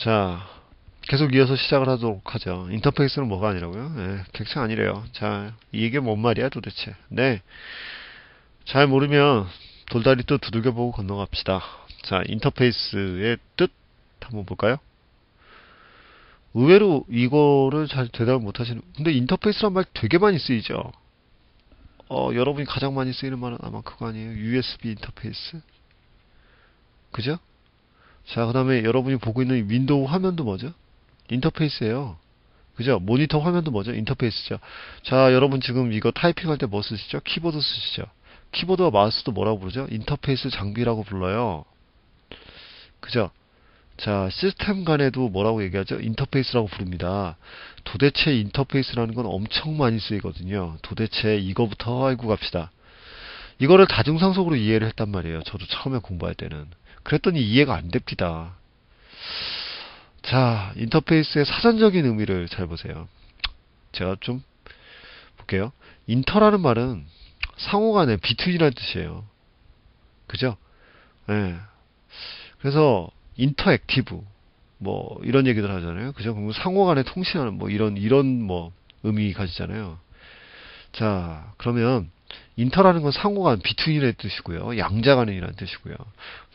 자, 계속 이어서 시작을 하도록 하죠. 인터페이스는 뭐가 아니라고요? 네, 객체 아니래요. 자, 이게 뭔 말이야 도대체? 네. 잘 모르면 돌다리 또 두들겨보고 건너갑시다. 자, 인터페이스의 뜻 한번 볼까요? 의외로 이거를 잘 대답을 못하시는 근데 인터페이스란 말 되게 많이 쓰이죠. 어, 여러분이 가장 많이 쓰이는 말은 아마 그거 아니에요? USB 인터페이스? 그죠? 자, 그 다음에 여러분이 보고 있는 윈도우 화면도 뭐죠? 인터페이스예요. 그죠? 모니터 화면도 뭐죠? 인터페이스죠. 자, 여러분 지금 이거 타이핑할 때 뭐 쓰시죠? 키보드 쓰시죠? 키보드와 마우스도 뭐라고 부르죠? 인터페이스 장비라고 불러요. 그죠? 자, 시스템 간에도 뭐라고 얘기하죠? 인터페이스라고 부릅니다. 도대체 인터페이스라는 건 엄청 많이 쓰이거든요. 도대체 이거부터 알고 갑시다. 이거를 다중상속으로 이해를 했단 말이에요. 저도 처음에 공부할 때는. 그랬더니 이해가 안 됩니다. 자, 인터페이스의 사전적인 의미를 잘 보세요. 제가 좀 볼게요. inter라는 말은 상호간의 between이라는 뜻이에요. 그죠? 예. 네. 그래서 interactive 뭐 이런 얘기들 하잖아요. 그죠? 그럼 상호간에 통신하는 뭐 이런 이런 뭐 의미 가지잖아요. 자, 그러면 인터라는 건 상호간 비트윈이라는 뜻이고요. 양자간이라는 뜻이고요.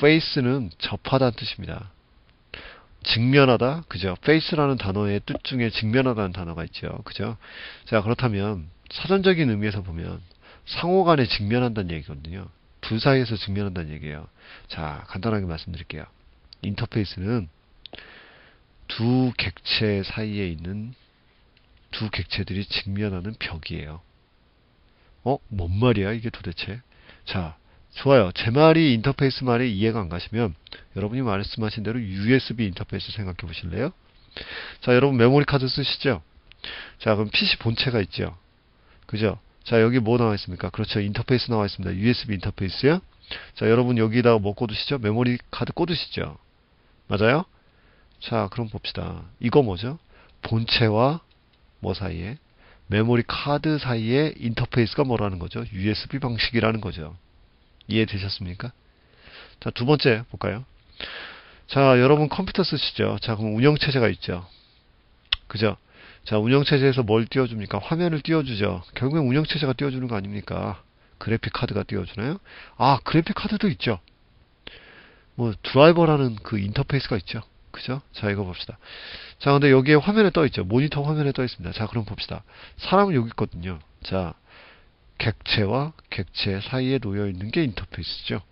페이스는 접하다는 뜻입니다. 직면하다, 그죠? 페이스라는 단어의 뜻 중에 직면하다는 단어가 있죠. 그죠? 자, 그렇다면 사전적인 의미에서 보면 상호간에 직면한다는 얘기거든요. 둘 사이에서 직면한다는 얘기예요. 자, 간단하게 말씀드릴게요. 인터페이스는 두 객체 사이에 있는 두 객체들이 직면하는 벽이에요. 어? 뭔 말이야 이게 도대체? 자, 좋아요. 제 말이 인터페이스 말이 이해가 안 가시면 여러분이 말씀하신 대로 USB 인터페이스 생각해 보실래요? 자, 여러분 메모리 카드 쓰시죠? 자, 그럼 PC 본체가 있죠? 그죠? 자, 여기 뭐 나와 있습니까? 그렇죠. 인터페이스 나와 있습니다. USB 인터페이스요. 자, 여러분 여기다가 뭐 꽂으시죠? 메모리 카드 꽂으시죠? 맞아요? 자, 그럼 봅시다. 이거 뭐죠? 본체와 뭐 사이에? 메모리 카드 사이에 인터페이스가 뭐라는 거죠? USB 방식이라는 거죠. 이해되셨습니까? 자, 두 번째 볼까요? 자, 여러분 컴퓨터 쓰시죠? 자, 그럼 운영체제가 있죠. 그죠? 자, 운영체제에서 뭘 띄워줍니까? 화면을 띄워주죠. 결국엔 운영체제가 띄워주는 거 아닙니까? 그래픽 카드가 띄워주나요? 아, 그래픽 카드도 있죠. 뭐, 드라이버라는 그 인터페이스가 있죠. 그죠? 자, 이거 봅시다. 자, 근데 여기에 화면에 떠 있죠. 모니터 화면에 떠 있습니다. 자, 그럼 봅시다. 사람은 여기 있거든요. 자, 객체와 객체 사이에 놓여 있는 게 인터페이스죠.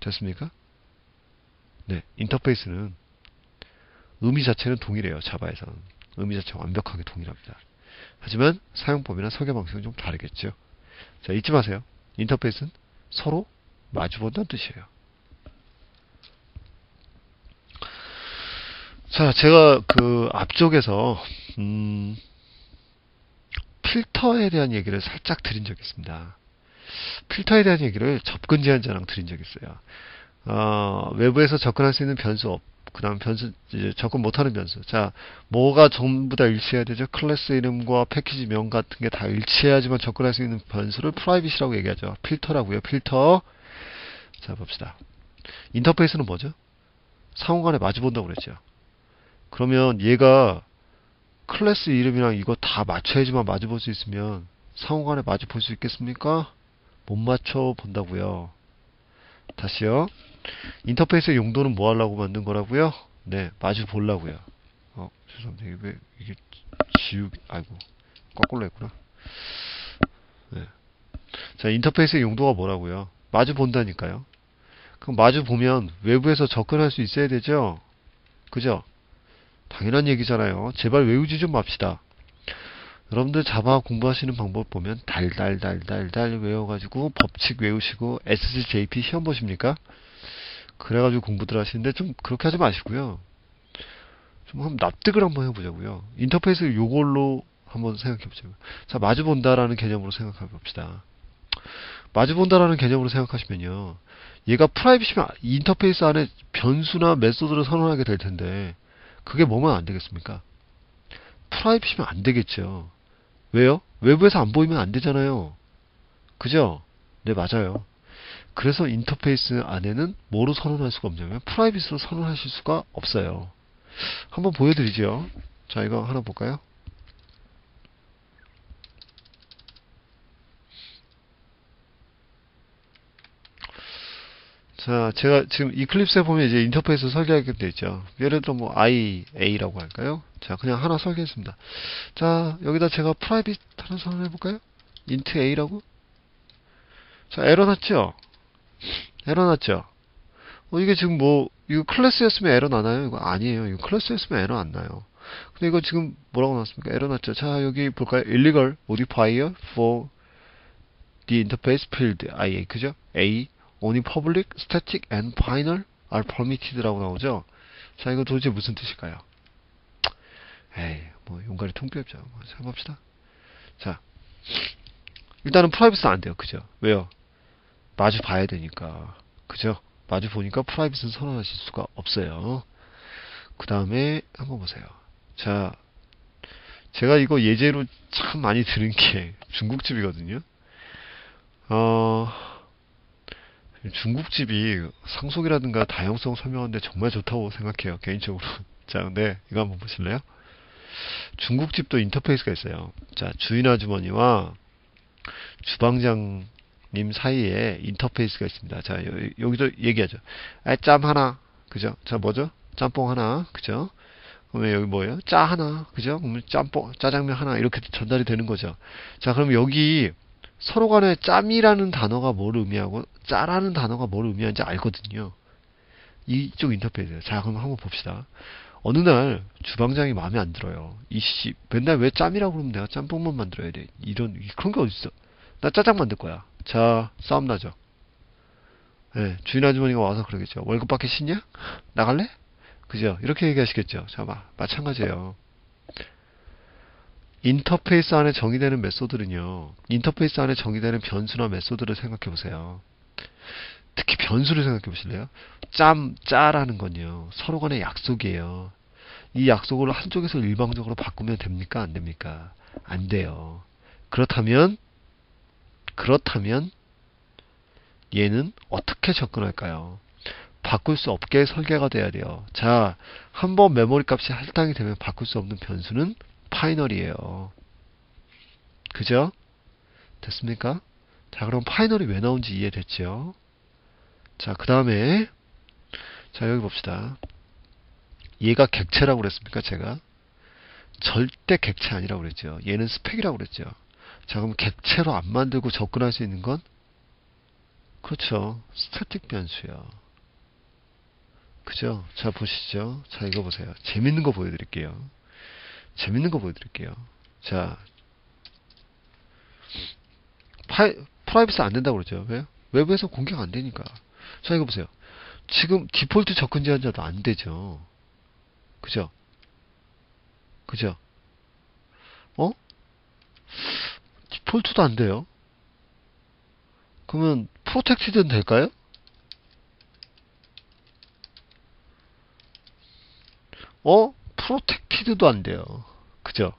됐습니까? 네, 인터페이스는 의미 자체는 동일해요. 자바에서는. 의미 자체가 완벽하게 동일합니다. 하지만 사용법이나 설계 방식은 좀 다르겠죠. 자, 잊지 마세요. 인터페이스는 서로 마주본다는 뜻이에요. 자, 제가 그 앞쪽에서 음, 필터에 대한 얘기를 살짝 드린 적이 있습니다. 필터에 대한 얘기를 접근 제한 자랑 드린 적이 있어요. 어, 외부에서 접근할 수 있는 변수 없, 그 다음 변수, 이제 접근 못하는 변수. 자, 뭐가 전부 다 일치해야 되죠? 클래스 이름과 패키지 명 같은 게 다 일치해야지만 접근할 수 있는 변수를 private이라고 얘기하죠. 필드라고요. 필드. 자, 봅시다. 인터페이스는 뭐죠? 상호간에 마주본다고 그랬죠. 그러면 얘가 클래스 이름이랑 이거 다 맞춰야지만 마주 볼 수 있으면 상호간에 마주 볼 수 있겠습니까? 못 마주 본다고요. 다시요. 인터페이스의 용도는 뭐 하려고 만든 거라고요? 네, 마주 보려고요. 어, 죄송합니다. 이게 왜 이게 지우 아이고 거꾸로 했구나. 네. 자, 인터페이스의 용도가 뭐라고요? 마주 본다니까요. 그럼 마주 보면 외부에서 접근할 수 있어야 되죠? 그죠? 당연한 얘기잖아요. 제발 외우지 좀 맙시다. 여러분들 자바 공부하시는 방법 보면 달달달달달 외워가지고 법칙 외우시고 SGJP 시험 보십니까? 그래가지고 공부들 하시는데 좀 그렇게 하지 마시고요. 좀 한번 납득을 한번 해보자고요. 인터페이스 요걸로 한번 생각해 보자고요. 자, 마주 본다라는 개념으로 생각해 봅시다. 마주 본다라는 개념으로 생각하시면요. 얘가 private이면 인터페이스 안에 변수나 method를 선언하게 될 텐데 그게 뭐면 안 되겠습니까? private이면 안 되겠죠. 왜요? 외부에서 안 보이면 안 되잖아요. 그죠? 네, 맞아요. 그래서 인터페이스 안에는 뭐로 선언할 수가 없냐면 private으로 선언하실 수가 없어요. 한번 보여드리죠. 자, 이거 하나 볼까요? 자, 제가 지금 이클립스에 보면 이제 인터페이스 설계하게 되어 있죠. 예를 들어 뭐 IA라고 할까요? 자, 그냥 하나 설계했습니다. 자, 여기다 제가 private 하나 선언해 볼까요? int a라고? 자, 에러 났죠? 에러 났죠? 어, 이게 지금 뭐, 이거 클래스였으면 에러 나나요? 이거 아니에요. 이거 클래스였으면 에러 안 나요. 근데 이거 지금 뭐라고 나왔습니까? 에러 났죠? 자, 여기 볼까요? illegal modifier for the interface field IA. 그죠? A. only public, static, and final are permitted라고 나오죠? 자, 이거 도대체 무슨 뜻일까요? 에이, 뭐, 용가리 통뼈죠. 뭐, 자, 봅시다. 자, 일단은 private은 안 돼요. 그죠? 왜요? 마주 봐야 되니까. 그죠? 마주 보니까 private은 선언하실 수가 없어요. 그 다음에 한번 보세요. 자, 제가 이거 예제로 참 많이 들은 게 중국집이거든요. 어, 중국집이 상속이라든가 다양성 설명하는데 정말 좋다고 생각해요. 개인적으로. 자, 근데 이거 한번 보실래요? 중국집도 인터페이스가 있어요. 자, 주인 아주머니와 주방장님 사이에 인터페이스가 있습니다. 자, 여, 기도 얘기하죠. 아, 짬 하나. 그죠? 자, 뭐죠? 짬뽕 하나. 그죠? 그러면 여기 뭐예요? 짜 하나. 그죠? 그러면 짬뽕, 짜장면 하나. 이렇게 전달이 되는 거죠. 자, 그럼 여기 서로 간에 짬이라는 단어가 뭘 의미하고 짜라는 단어가 뭘 의미하는지 알거든요. 이쪽 인터페이스. 자, 그럼 한번 봅시다. 어느 날 주방장이 마음에 안 들어요. 이씨 맨날 왜 짬이라고 그러면 내가 짬뽕만 만들어야 돼. 이런 그런 게 어딨어. 나 짜장 만들 거야. 자, 싸움 나죠. 네, 주인 아주머니가 와서 그러겠죠. 월급 받기 싫냐? 나갈래? 그죠? 이렇게 얘기하시겠죠. 자, 마, 마찬가지예요. 인터페이스 안에 정의되는 method는요. 인터페이스 안에 정의되는 변수나 method를 생각해 보세요. 특히 변수를 생각해 보실래요? 짬, 짜라는 건요. 서로 간의 약속이에요. 이 약속을 한쪽에서 일방적으로 바꾸면 됩니까? 안 됩니까? 안 돼요. 그렇다면, 그렇다면, 얘는 어떻게 접근할까요? 바꿀 수 없게 설계가 돼야 돼요. 자, 한 번 메모리 값이 할당이 되면 바꿀 수 없는 변수는 final이에요. 그죠? 됐습니까? 자, 그럼 final이 왜 나온지 이해됐죠? 자, 그 다음에, 자, 여기 봅시다. 얘가 객체라고 그랬습니까, 제가? 절대 객체 아니라고 그랬죠. 얘는 스펙이라고 그랬죠. 자, 그럼 객체로 안 만들고 접근할 수 있는 건? 그렇죠. static 변수요. 그죠? 자, 보시죠. 자, 이거 보세요. 재밌는 거 보여드릴게요. 재밌는 거 보여드릴게요. 자, 파이, private이 안 된다고 그러죠. 왜요? 외부에서 공개가 안 되니까. 자, 이거 보세요. 지금 디폴트 접근 제한자도 안 되죠. 그죠? 그죠? 어? default도 안 돼요. 그러면 protected는 될까요? 어? protected도 안 돼요. 그죠?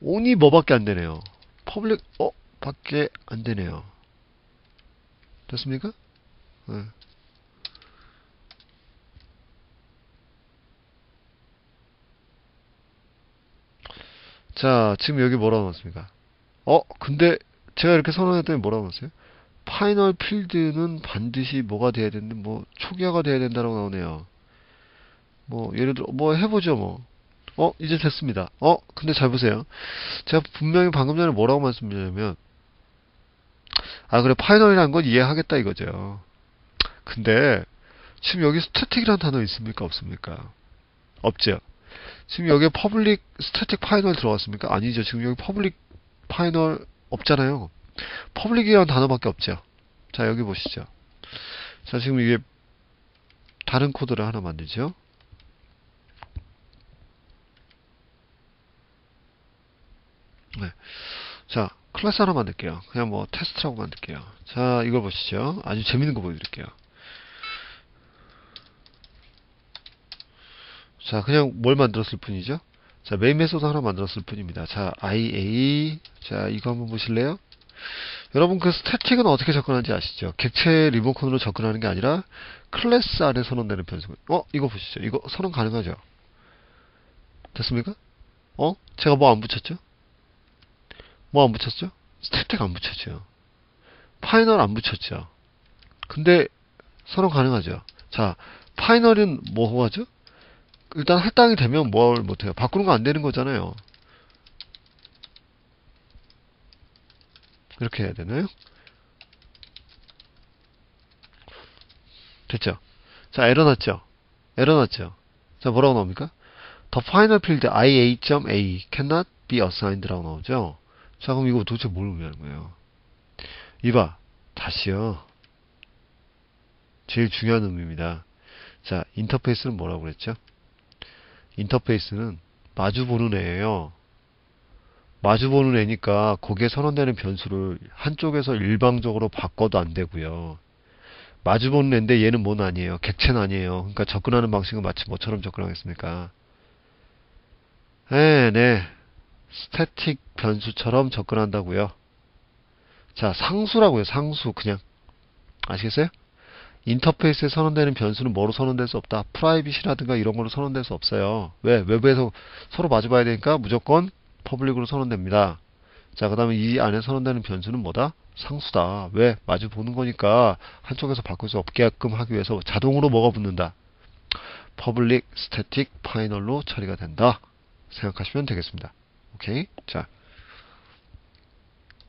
only 뭐밖에 안 되네요. public 어 밖에 안 되네요. 됐습니까? 네. 자, 지금 여기 뭐라고 나왔습니까? 어, 근데 제가 이렇게 선언했더니 뭐라고 나왔어요? final 필드는 반드시 뭐가 돼야 되는데, 뭐, 초기화가 돼야 된다고 나오네요. 뭐 예를 들어 뭐 해보죠 뭐. 어 이제 됐습니다. 어 근데 잘 보세요. 제가 분명히 방금 전에 뭐라고 말씀드렸냐면 아 그래 final이라는 건 이해하겠다 이거죠. 근데 지금 여기 static이라는 단어 있습니까 없습니까? 없죠. 지금 여기에 public static final 들어갔습니까? 아니죠. 지금 여기 public final 없잖아요. public이라는 단어밖에 없죠. 자 여기 보시죠. 자 지금 이게 다른 코드를 하나 만들죠. 네. 자, 클래스 하나 만들게요. 그냥 뭐 테스트라고 만들게요. 자, 이걸 보시죠. 아주 재밌는 거 보여드릴게요. 자, 그냥 뭘 만들었을 뿐이죠? 자, main method 하나 만들었을 뿐입니다. 자, IA. 자, 이거 한번 보실래요? 여러분 그 static은 어떻게 접근하는지 아시죠? 객체 리모컨으로 접근하는 게 아니라 클래스 안에 선언되는 변수. 어, 이거 보시죠. 이거 선언 가능하죠? 됐습니까? 어? 제가 뭐 안 붙였죠? 뭐 안 붙였죠? static 안 붙였죠. final 안 붙였죠. 근데 선언 가능하죠. 자, 파이널은 뭐 하죠? 일단 할당이 되면 뭘 못해요. 바꾸는 거 안 되는 거잖아요. 이렇게 해야 되나요? 됐죠? 자, 에러 났죠? 에러 났죠? 자, 뭐라고 나옵니까? The final field ia.a cannot be assigned라고 나오죠? 자, 그럼 이거 도대체 뭘 의미하는 거예요? 이봐, 다시요. 제일 중요한 의미입니다. 자, 인터페이스는 뭐라고 그랬죠? 인터페이스는 마주보는 애예요. 마주보는 애니까 거기에 선언되는 변수를 한쪽에서 일방적으로 바꿔도 안 되고요. 마주보는 애인데 얘는 뭔 아니에요. 객체는 아니에요. 그러니까 접근하는 방식은 마치 뭐처럼 접근하겠습니까? 네, 네. static 변수처럼 접근한다고요. 자, 상수라고요. 상수 그냥. 아시겠어요? 인터페이스에 선언되는 변수는 뭐로 선언될 수 없다. private이라든가 이런 걸로 선언될 수 없어요. 왜? 외부에서 서로 마주봐야 되니까 무조건 public으로 선언됩니다. 자, 그 다음에 이 안에 선언되는 변수는 뭐다? 상수다. 왜? 마주 보는 거니까 한쪽에서 바꿀 수 없게끔 하기 위해서 자동으로 뭐가 붙는다? 퍼블릭 스태틱 파이널로 처리가 된다. 생각하시면 되겠습니다. 오케이? 자,